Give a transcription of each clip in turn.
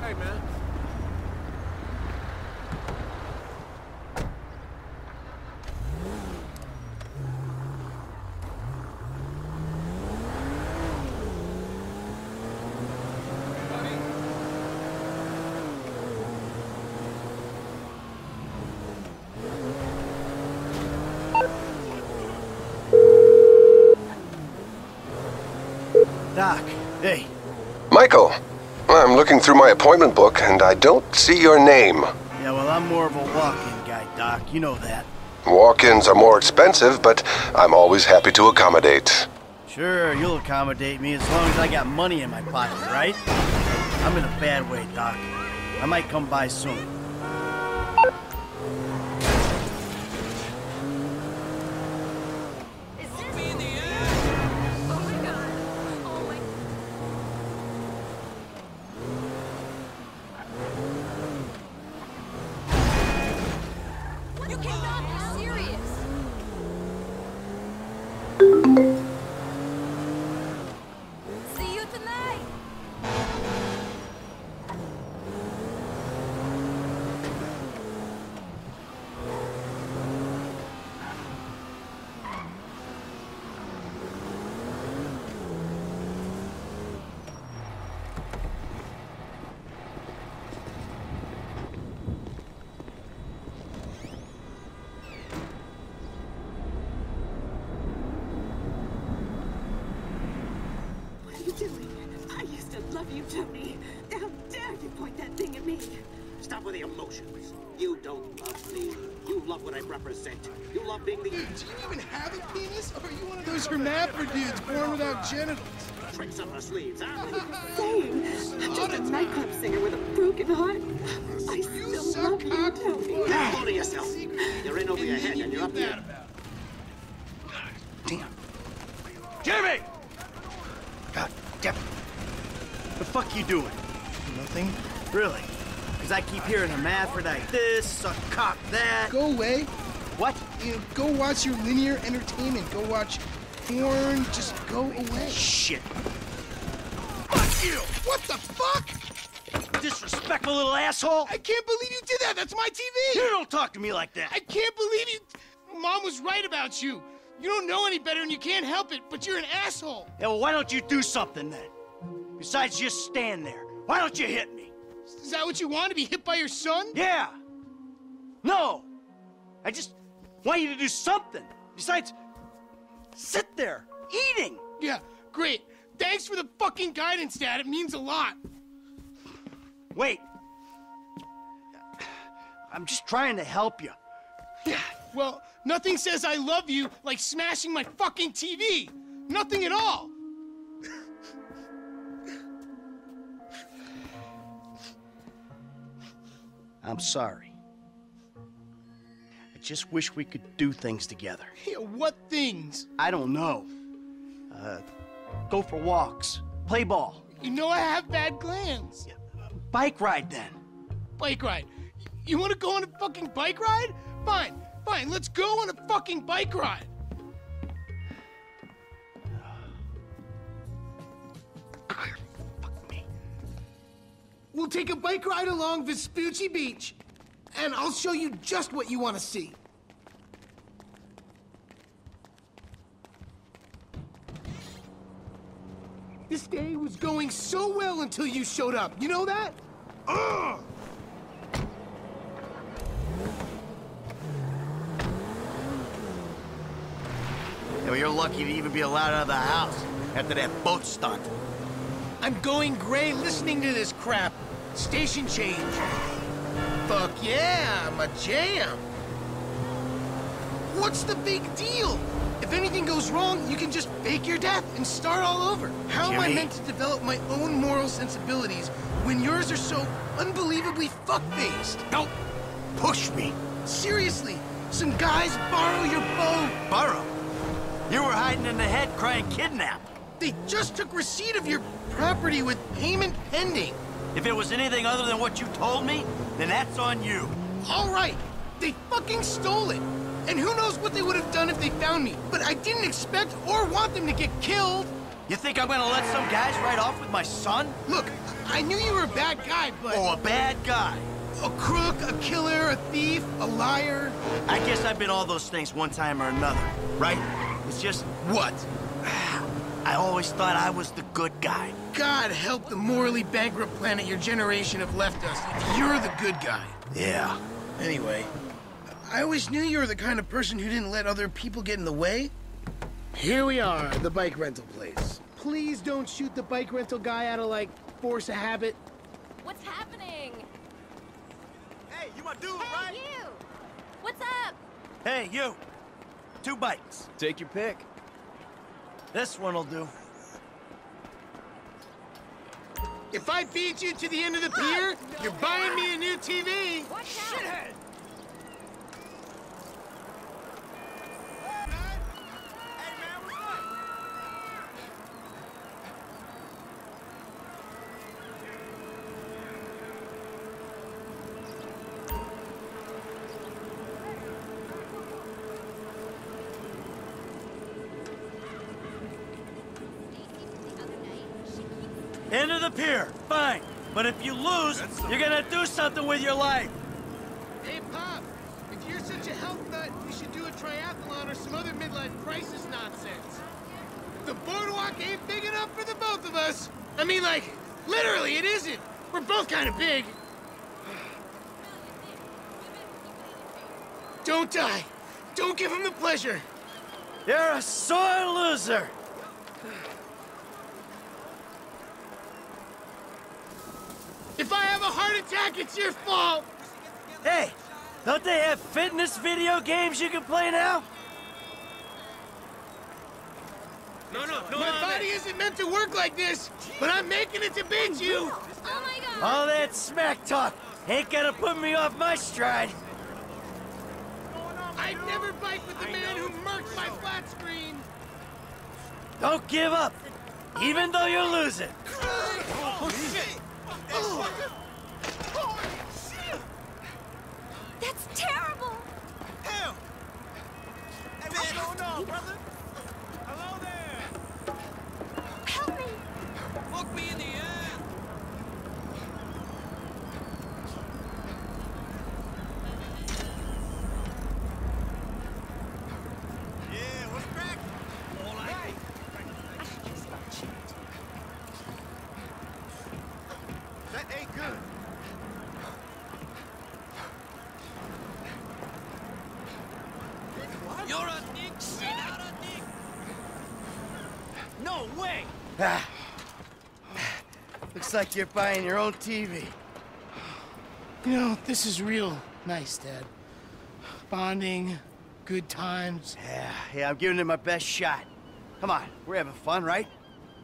Hey, man. Doc, hey. Looking through my appointment book and I don't see your name. Yeah, well, I'm more of a walk-in guy, Doc. You know that. Walk ins are more expensive, but I'm always happy to accommodate. Sure, you'll accommodate me as long as I got money in my pocket, right? I'm in a bad way, Doc. I might come by soon. You cannot be serious. See you tonight. What are you doing? I used to love you, Tony. How dare you point that thing at me? Stop with the emotions. You don't love me. You love what I represent. You love being the Dude, do you even have a penis? Or are you one of those hermaphrodites born without genitals? tricks up her sleeves, huh? Same. I'm just a nightclub singer with a broken heart. I You still suck love you, cock. Tony. Hold to yourself. You're in over your head and you're up Feel here. about it. Damn. Jimmy! God damn it. The fuck you doing? Nothing. Really? Because I keep hearing hermaphrodite this, suck cock that. Go away. What? You know, go watch your linear entertainment. Go watch porn. Just go away. Shit. Fuck you! What the fuck? Disrespectful little asshole. I can't believe you did that. That's my TV. You don't talk to me like that. I can't believe you. Mom was right about you. You don't know any better and you can't help it, but you're an asshole. Yeah, well, why don't you do something then? Besides just stand there. Why don't you hit me? Is that what you want to be hit by your son? Yeah. No. I just want you to do something. Besides, sit there eating. Yeah, great. Thanks for the fucking guidance, Dad. It means a lot. Wait. I'm just trying to help you. Yeah. Well, nothing says I love you like smashing my fucking TV. Nothing at all. I'm sorry. I just wish we could do things together. Yeah, what things? I don't know. Uh, go for walks, play ball, You know I have bad glands. bike ride then. Bike ride. You want to go on a fucking bike ride? Fine, fine. Let's go on a fucking bike ride. We'll take a bike ride along Vespucci Beach, and I'll show you just what you want to see. This day was going so well until you showed up. You know that? Ugh! Yeah, well, you're lucky to even be allowed out of the house after that boat stunt. I'm going gray listening to this crap. Station change. Fuck yeah, I'm a jam. What's the big deal? If anything goes wrong, you can just fake your death and start all over. How am I meant to develop my own moral sensibilities when yours are so unbelievably fuck-faced? Don't push me. Seriously, some guys borrow your boat. Burrow. You were hiding in the head crying kidnap. They just took receipt of your property with payment pending. If it was anything other than what you told me, then that's on you. All right, they fucking stole it. And who knows what they would have done if they found me. But I didn't expect or want them to get killed. You think I'm gonna let some guys ride off with my son? Look, I knew you were a bad guy, but Oh, a bad guy. a crook, a killer, a thief, a liar. I guess I've been all those things one time or another, right? It's just, What? I always thought I was the good guy. God help the morally bankrupt planet your generation have left us. if You're the good guy. Yeah. Anyway, I always knew you were the kind of person who didn't let other people get in the way. Here we are, the bike rental place. Please don't shoot the bike rental guy out of, like, force of habit. What's happening? Hey, you my dude, Hey, you! What's up? Hey, you. Two bikes. Take your pick. This one'll do. If I beat you to the end of the pier, you're buying me a new TV. Watch out! End of the pier. Fine. But if you lose, you're gonna do something with your life. Hey, Pop, if you're such a health nut, you should do a triathlon or some other midlife crisis nonsense. The boardwalk ain't big enough for the both of us. I mean, like, literally, it isn't. We're both kind of big. Don't die. Don't give him the pleasure. You're a sore loser. If I have a heart attack, it's your fault. Hey, don't they have fitness video games you can play now? No, no, no. My body isn't meant to work like this, but I'm making it to beat you. Oh my god! All that smack talk ain't gonna put me off my stride. I'd never bike with the man who murked my flat screen. Don't give up, even though you're losing. That's terrible! Hell! Hey man, no, no, brother. Hello there. Help me! Look me in the eye. Looks like you're buying your own TV. You know, this is real nice, Dad. Bonding, good times. Yeah, yeah, I'm giving it my best shot. Come on, we're having fun, right?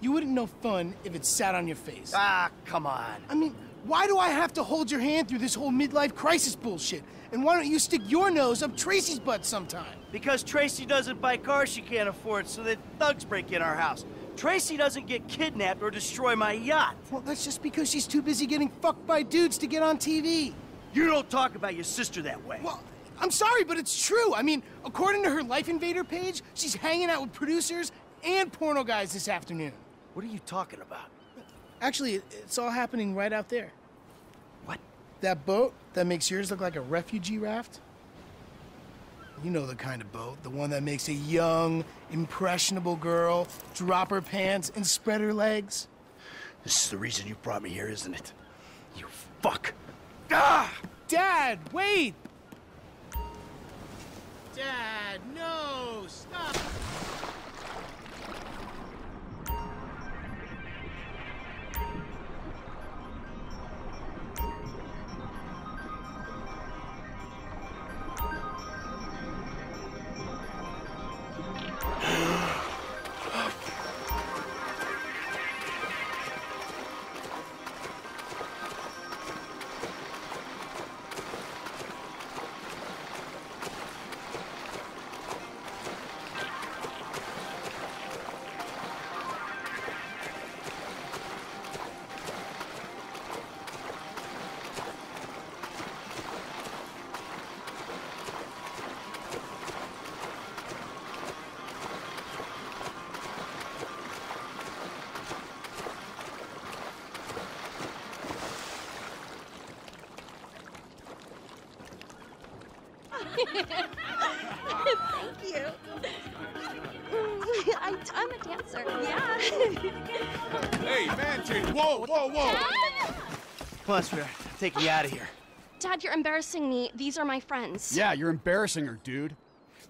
You wouldn't know fun if it sat on your face. Ah, come on. I mean, why do I have to hold your hand through this whole midlife crisis bullshit? And why don't you stick your nose up Tracy's butt sometime? Because Tracy doesn't buy cars she can't afford, so that thugs break in our house. Tracy doesn't get kidnapped or destroy my yacht. Well, that's just because she's too busy getting fucked by dudes to get on TV. You don't talk about your sister that way. Well, I'm sorry, but it's true. I mean, according to her Life Invader page, she's hanging out with producers and porno guys this afternoon. What are you talking about? Actually, it's all happening right out there. What? That boat that makes yours look like a refugee raft? You know the kind of boat, the one that makes a young, impressionable girl drop her pants and spread her legs. This is the reason you brought me here, isn't it? You fuck. Ah! Dad, wait! Dad, no, stop! Thank you. I, I'm a dancer. Yeah. Hey, man, change. Whoa, whoa, whoa. Come on, sweetheart. Take me out of here. Dad, you're embarrassing me. These are my friends. Yeah, you're embarrassing her, dude.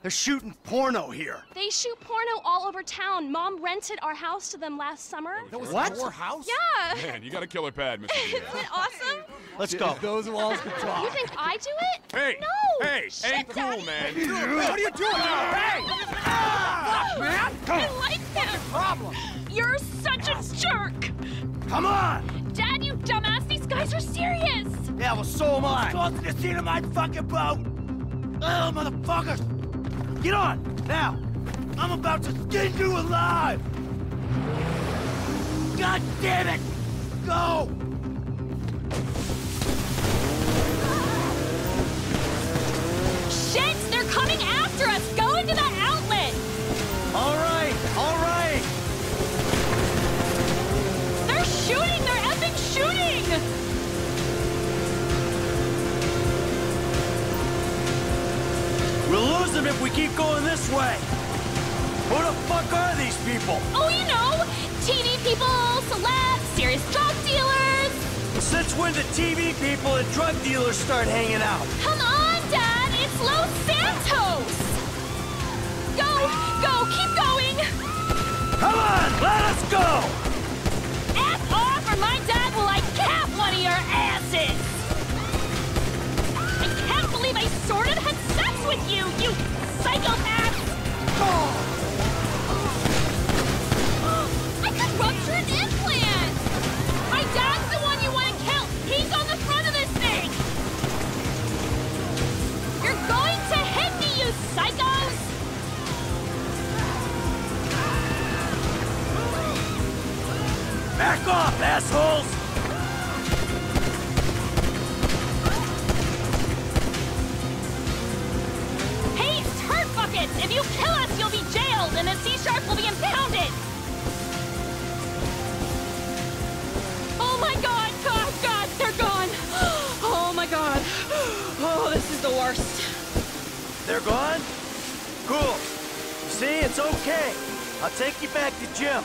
They're shooting porno here. They shoot porno all over town. Mom rented our house to them last summer. That was What? your house? Yeah. Man, you got a killer pad, Mr. Isn't it awesome? Let's go. If those walls could talk. You think I do it? Hey, No. hey, Shit, ain't cool, Daddy. man. What are you doing? Hey! Ah! Fuck, man! I like him. Problem. You're such a jerk! Come on! Dad, you dumbass, these guys are serious! Yeah, well, so am I. Go to the scene of my fucking boat! Oh, motherfuckers! Get on, now! I'm about to skin you alive! God damn it! Go! Lose them if we keep going this way! Who the fuck are these people? Oh, you know, TV people, celebs, serious drug dealers. Since when did TV people and drug dealers start hanging out? Come on, Dad, it's Los Santos. Go, go, keep going. Come on, let us go! With you, you psychopath. I gone? Cool. See, it's okay. I'll take you back to Jim.